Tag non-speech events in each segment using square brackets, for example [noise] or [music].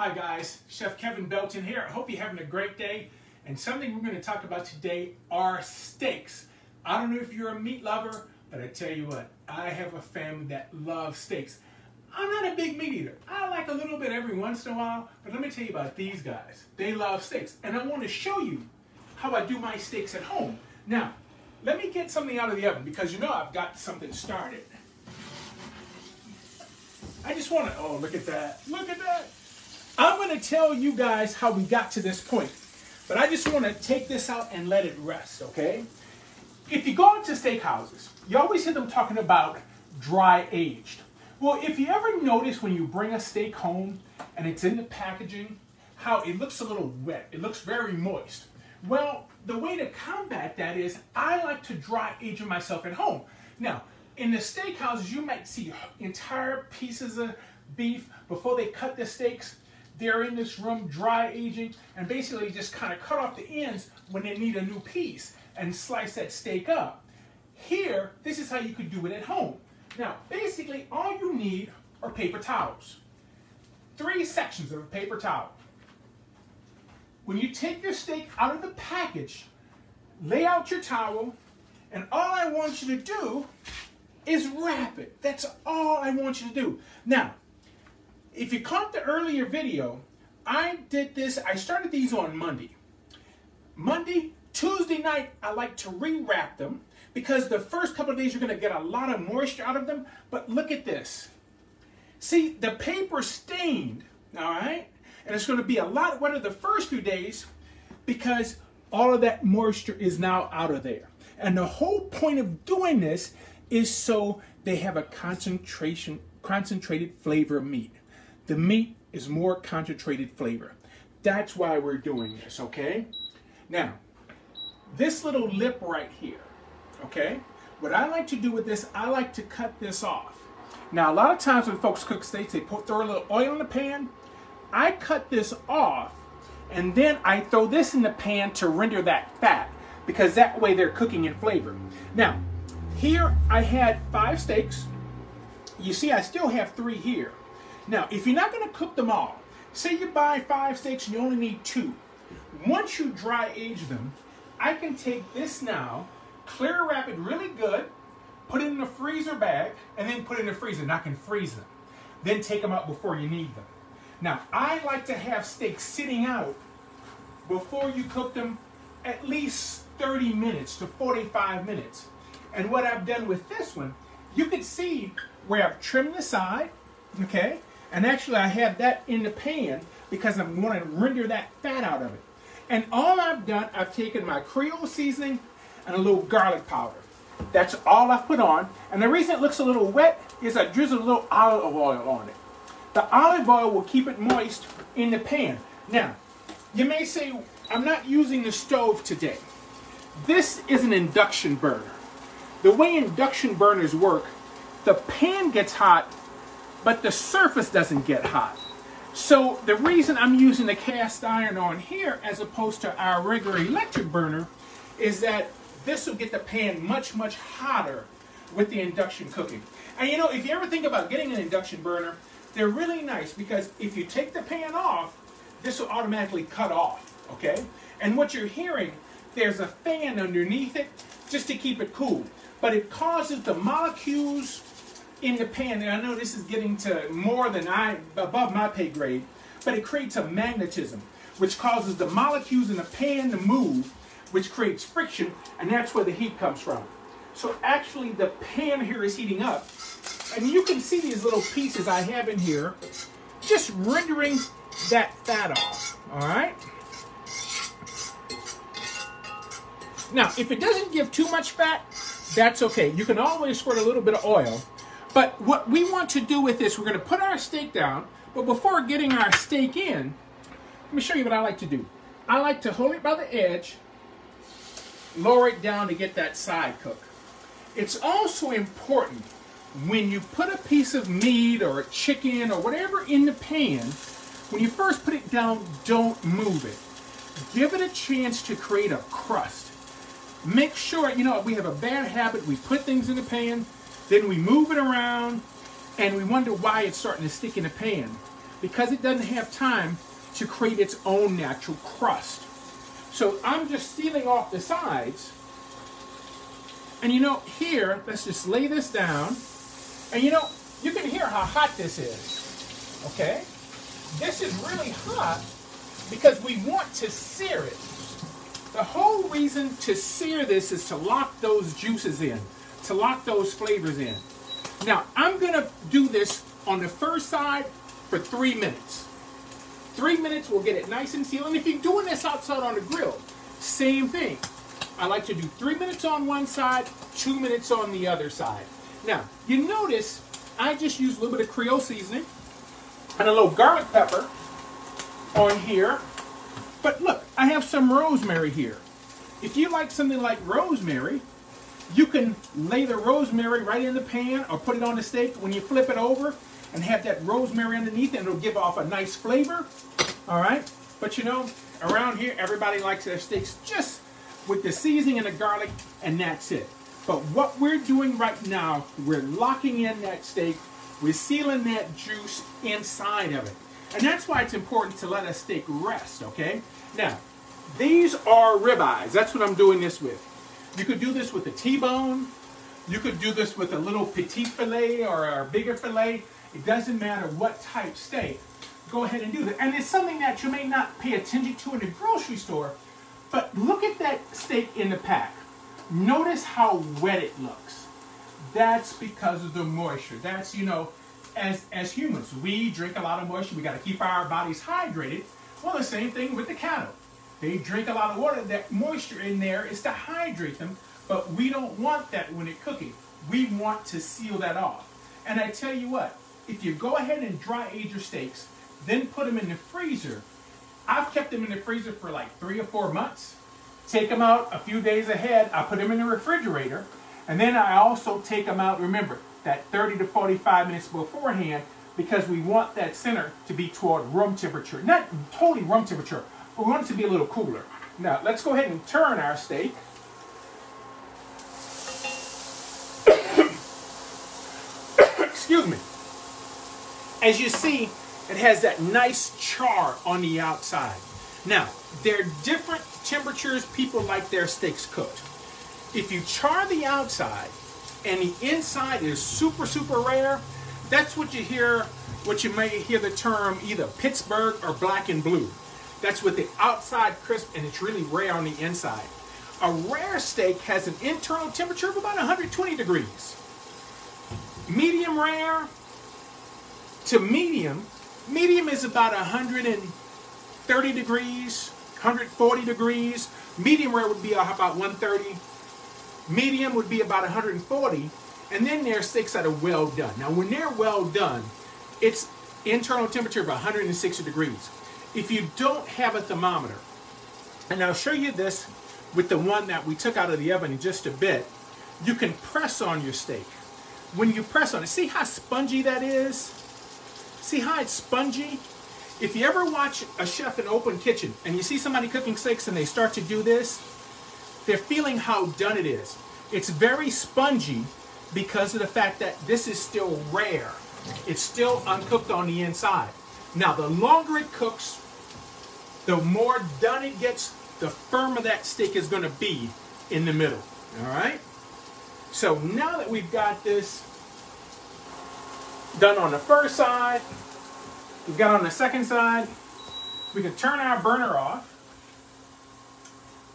Hi guys, Chef Kevin Belton here. I hope you're having a great day. And something we're going to talk about today are steaks. I don't know if you're a meat lover, but I tell you what, I have a family that loves steaks. I'm not a big meat eater. I like a little bit every once in a while, but let me tell you about these guys. They love steaks. And I want to show you how I do my steaks at home. Now, let me get something out of the oven because you know I've got something started. I just want to, oh, look at that. Look at that. I'm going to tell you guys how we got to this point. But I just want to take this out and let it rest, okay? If you go into steakhouses, you always hear them talking about dry aged. Well, if you ever notice when you bring a steak home and it's in the packaging, how it looks a little wet, it looks very moist. Well, the way to combat that is I like to dry age myself at home. Now, in the steakhouses, you might see entire pieces of beef before they cut the steaks. They're in this room dry aging and basically just kind of cut off the ends when they need a new piece and slice that steak up. Here, this is how you could do it at home. Now, basically, all you need are paper towels. Three sections of a paper towel. When you take your steak out of the package, lay out your towel, and all I want you to do is wrap it. That's all I want you to do. Now, if you caught the earlier video, I did this, I started these on Monday. Monday, Tuesday night, I like to rewrap them because the first couple of days you're going to get a lot of moisture out of them. But look at this. See, the paper stained, all right? And it's going to be a lot wetter the first few days because all of that moisture is now out of there. And the whole point of doing this is so they have a concentration, concentrated flavor of meat. The meat is more concentrated flavor. That's why we're doing this, okay? Now, this little lip right here, okay? What I like to do with this, I like to cut this off. Now, a lot of times when folks cook steaks, they put, throw a little oil in the pan. I cut this off, and then I throw this in the pan to render that fat, because that way they're cooking in flavor. Now, here I had five steaks. You see, I still have three here. Now, if you're not going to cook them all, say you buy five steaks and you only need two. Once you dry age them, I can take this now, clear wrap it really good, put it in a freezer bag, and then put it in the freezer, and I can freeze them. Then take them out before you need them. Now, I like to have steaks sitting out before you cook them at least 30 minutes to 45 minutes. And what I've done with this one, you can see where I've trimmed the side, okay? And actually I have that in the pan because I'm going to render that fat out of it. And all I've done, I've taken my Creole seasoning and a little garlic powder. That's all I've put on. And the reason it looks a little wet is I drizzled a little olive oil on it. The olive oil will keep it moist in the pan. Now, you may say, I'm not using the stove today. This is an induction burner. The way induction burners work, the pan gets hot, but the surface doesn't get hot. So the reason I'm using the cast iron on here as opposed to our regular electric burner is that this will get the pan much, much hotter with the induction cooking. And you know, if you ever think about getting an induction burner, they're really nice because if you take the pan off, this will automatically cut off, okay? And what you're hearing, there's a fan underneath it just to keep it cool. But it causes the molecules in the pan, and I know this is getting to more than I, above my pay grade, but it creates a magnetism, which causes the molecules in the pan to move, which creates friction, and that's where the heat comes from. So actually the pan here is heating up, and you can see these little pieces I have in here, just rendering that fat off, all right? Now, if it doesn't give too much fat, that's okay. You can always squirt a little bit of oil but what we want to do with this, we're going to put our steak down, but before getting our steak in, let me show you what I like to do. I like to hold it by the edge, lower it down to get that side cook. It's also important when you put a piece of meat or a chicken or whatever in the pan, when you first put it down, don't move it. Give it a chance to create a crust. Make sure, you know, we have a bad habit, we put things in the pan, then we move it around and we wonder why it's starting to stick in the pan. because it doesn't have time to create its own natural crust. So I'm just sealing off the sides. And you know, here, let's just lay this down. And you know, you can hear how hot this is. Okay? This is really hot because we want to sear it. The whole reason to sear this is to lock those juices in, to lock those flavors in. Now, I'm to do this on the first side for three minutes. Three minutes will get it nice and sealed. And if you're doing this outside on the grill, same thing. I like to do three minutes on one side, two minutes on the other side. Now, you notice I just use a little bit of Creole seasoning and a little garlic pepper on here. But look, I have some rosemary here. If you like something like rosemary, you can lay the rosemary right in the pan or put it on the steak when you flip it over and have that rosemary underneath and it'll give off a nice flavor. All right. But you know, around here, everybody likes their steaks just with the seasoning and the garlic and that's it. But what we're doing right now, we're locking in that steak. We're sealing that juice inside of it. And that's why it's important to let a steak rest, okay? Now, these are ribeyes. That's what I'm doing this with. You could do this with a T-bone. You could do this with a little petit filet or a bigger filet. It doesn't matter what type steak. Go ahead and do that. And it's something that you may not pay attention to in the grocery store, but look at that steak in the pack. Notice how wet it looks. That's because of the moisture. That's, you know, as, as humans, we drink a lot of moisture. We got to keep our bodies hydrated. Well, the same thing with the cattle. They drink a lot of water. That moisture in there is to hydrate them, but we don't want that when it's cooking. We want to seal that off. And I tell you what, if you go ahead and dry age your steaks, then put them in the freezer, I've kept them in the freezer for like three or four months. Take them out a few days ahead. I put them in the refrigerator. And then I also take them out, remember, that 30 to 45 minutes beforehand because we want that center to be toward room temperature. Not totally room temperature, we want it to be a little cooler. Now, let's go ahead and turn our steak. [coughs] Excuse me. As you see, it has that nice char on the outside. Now, there are different temperatures people like their steaks cooked. If you char the outside and the inside is super, super rare, that's what you hear, what you may hear the term either Pittsburgh or black and blue. That's with the outside crisp and it's really rare on the inside. A rare steak has an internal temperature of about 120 degrees. Medium rare to medium, medium is about 130 degrees, 140 degrees. Medium rare would be about 130. Medium would be about 140. And then there's steaks that are well done. Now, when they're well done, it's internal temperature of 160 degrees. If you don't have a thermometer, and I'll show you this with the one that we took out of the oven in just a bit, you can press on your steak. When you press on it, see how spongy that is? See how it's spongy? If you ever watch a chef in open kitchen and you see somebody cooking steaks and they start to do this, they're feeling how done it is. It's very spongy because of the fact that this is still rare. It's still uncooked on the inside. Now, the longer it cooks, the more done it gets, the firmer that steak is going to be in the middle. All right? So now that we've got this done on the first side, we've got on the second side, we can turn our burner off.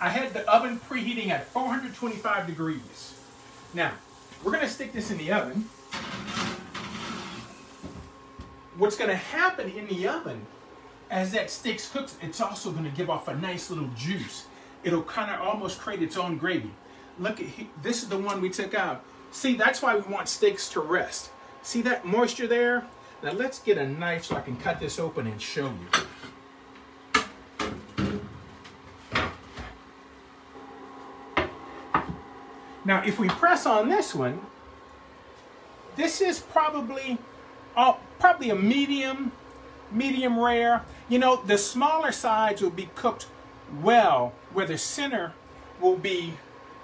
I had the oven preheating at 425 degrees. Now, we're going to stick this in the oven. What's going to happen in the oven as that steak cooks, it's also going to give off a nice little juice. It'll kind of almost create its own gravy. Look at this is the one we took out. See, that's why we want steaks to rest. See that moisture there? Now let's get a knife so I can cut this open and show you. Now, if we press on this one, this is probably, uh, probably a medium, medium rare. You know, the smaller sides will be cooked well, where the center will be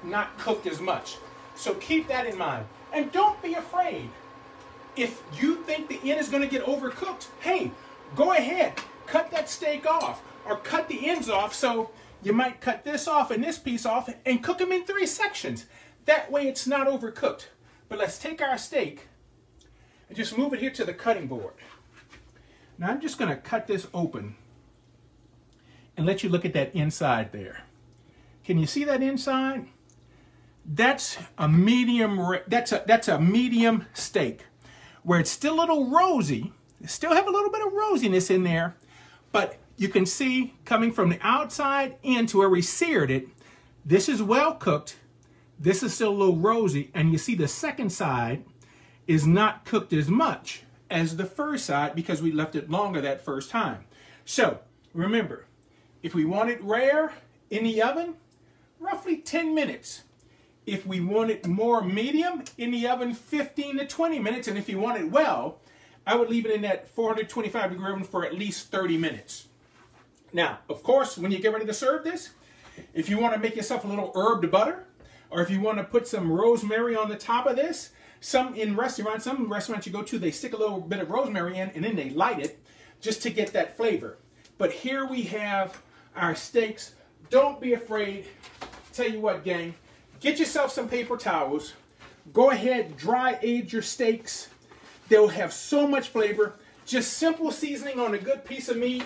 not cooked as much. So keep that in mind. And don't be afraid. If you think the end is going to get overcooked, hey, go ahead, cut that steak off or cut the ends off. So you might cut this off and this piece off and cook them in three sections. That way it's not overcooked. But let's take our steak and just move it here to the cutting board. Now I'm just going to cut this open and let you look at that inside there. Can you see that inside? That's a medium that's a that's a medium steak where it's still a little rosy. Still have a little bit of rosiness in there, but you can see coming from the outside into where we seared it, this is well cooked. This is still a little rosy, and you see the second side is not cooked as much as the first side because we left it longer that first time. So remember, if we want it rare in the oven, roughly 10 minutes. If we want it more medium, in the oven 15 to 20 minutes. And if you want it well, I would leave it in that 425 degree oven for at least 30 minutes. Now, of course, when you get ready to serve this, if you want to make yourself a little herbed butter, or if you want to put some rosemary on the top of this, some in restaurants, some restaurants you go to, they stick a little bit of rosemary in and then they light it just to get that flavor. But here we have our steaks. Don't be afraid. Tell you what, gang, get yourself some paper towels. Go ahead, dry age your steaks. They'll have so much flavor. Just simple seasoning on a good piece of meat.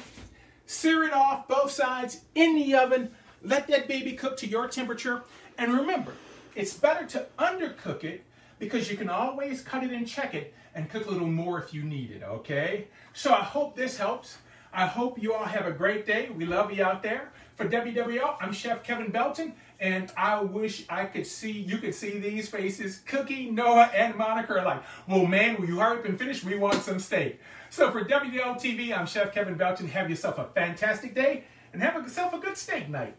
Sear it off both sides in the oven. Let that baby cook to your temperature. And remember, it's better to undercook it because you can always cut it and check it and cook a little more if you need it, okay? So I hope this helps. I hope you all have a great day. We love you out there. For WWL, I'm Chef Kevin Belton, and I wish I could see, you could see these faces. Cookie, Noah, and Monica are like, well, man, will you hurry up and finish. We want some steak. So for WWL TV, I'm Chef Kevin Belton. Have yourself a fantastic day, and have yourself a good steak night.